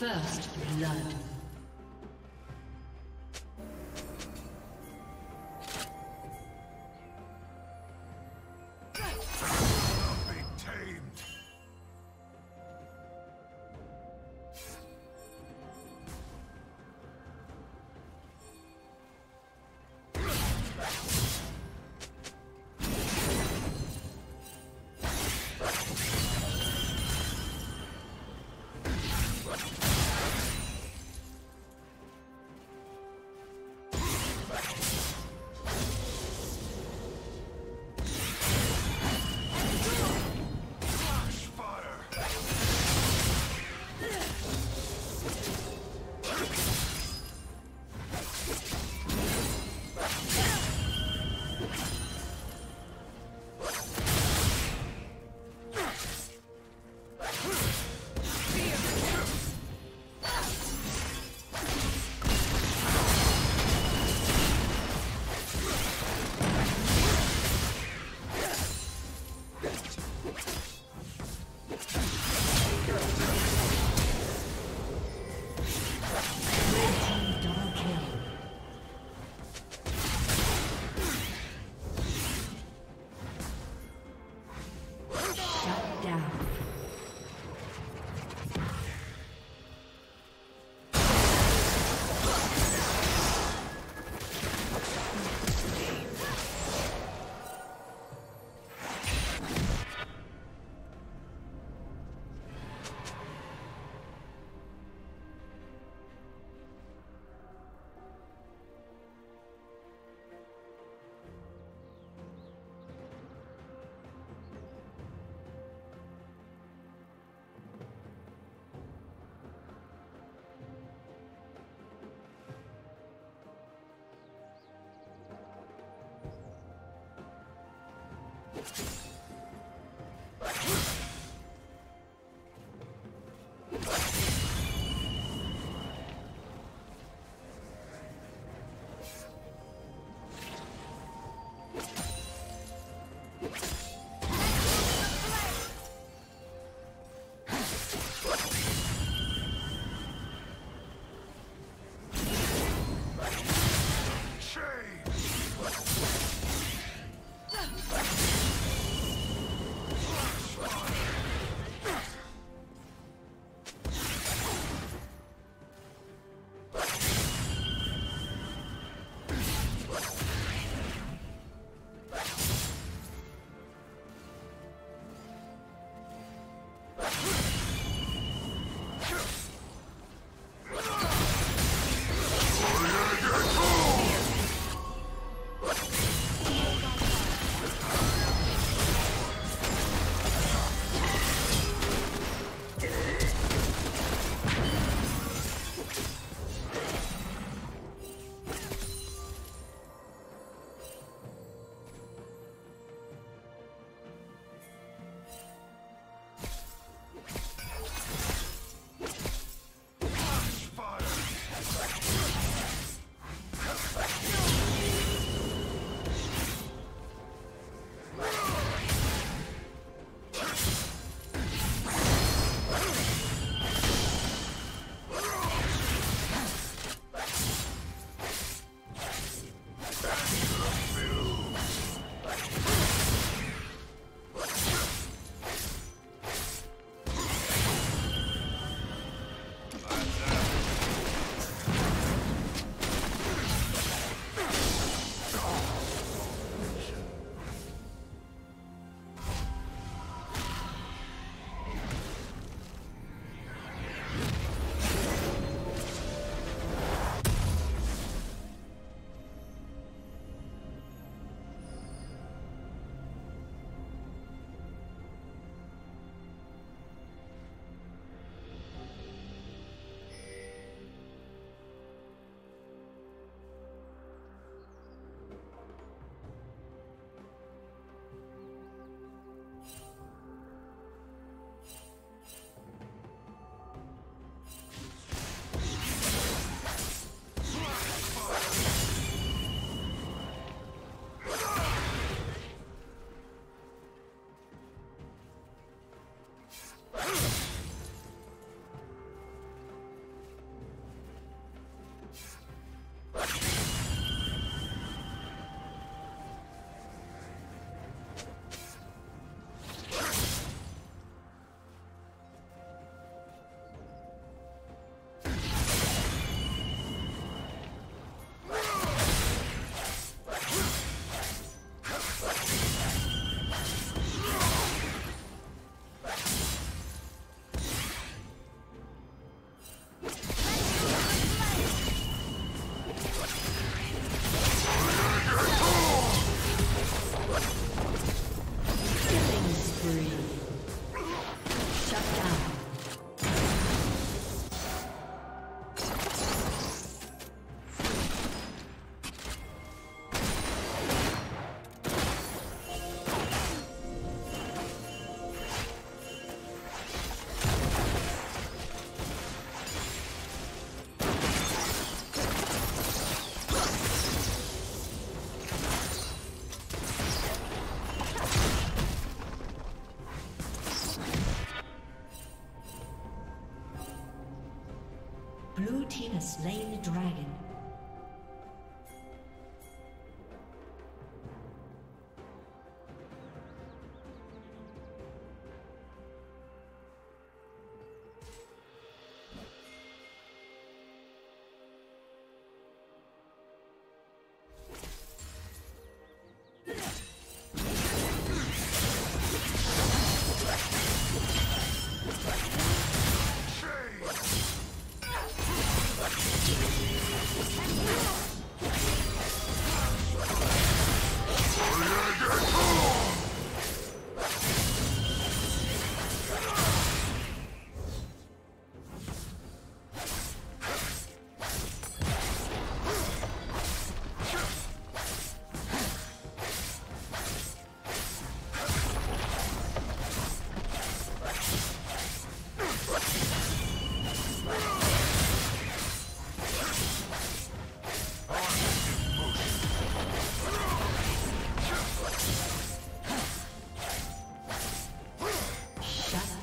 First blood.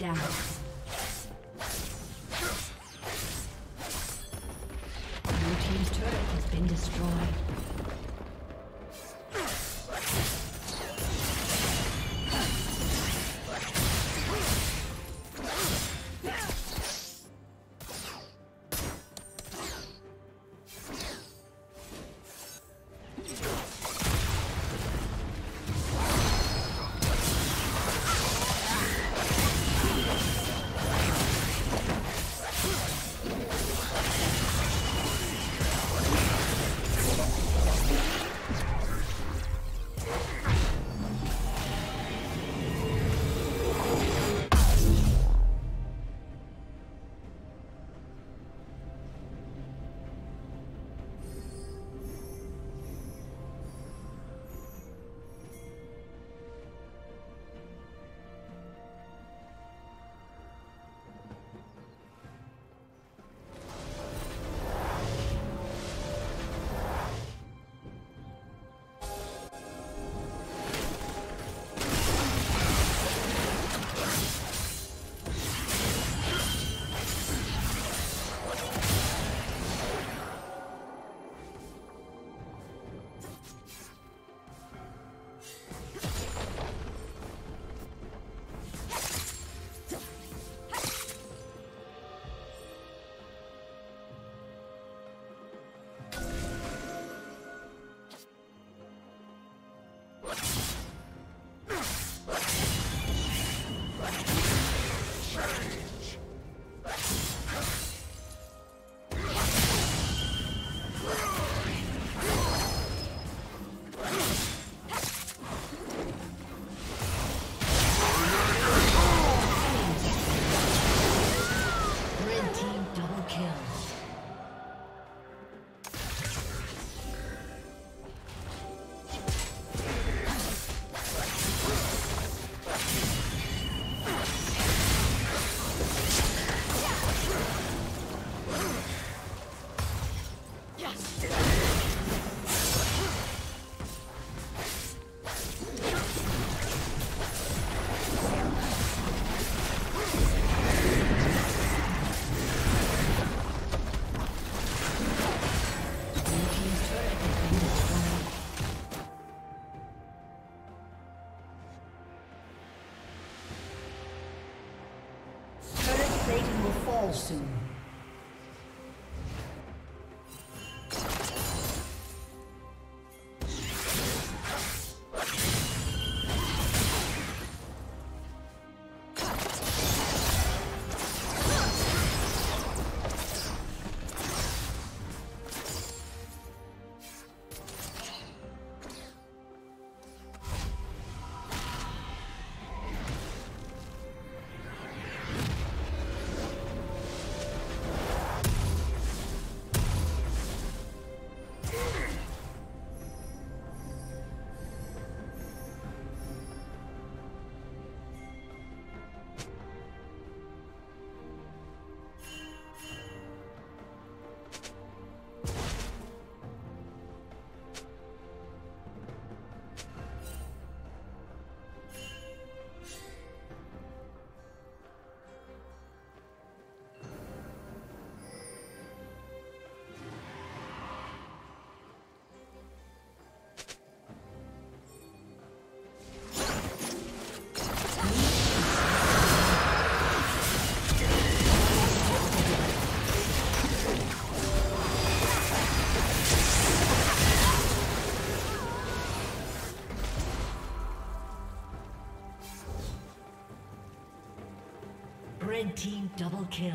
down. Fall soon. Team double kill.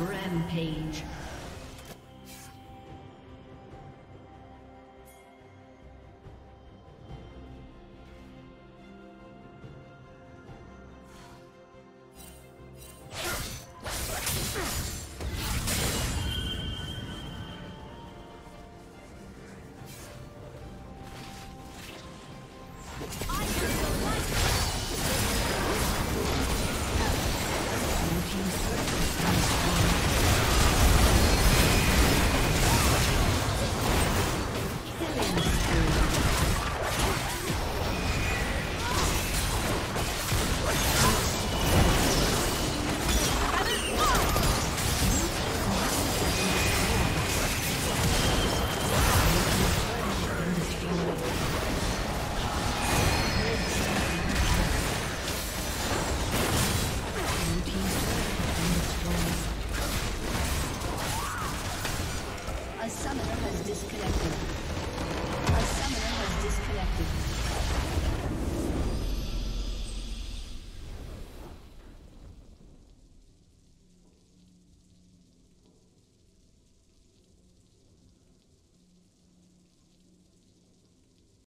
Rampage.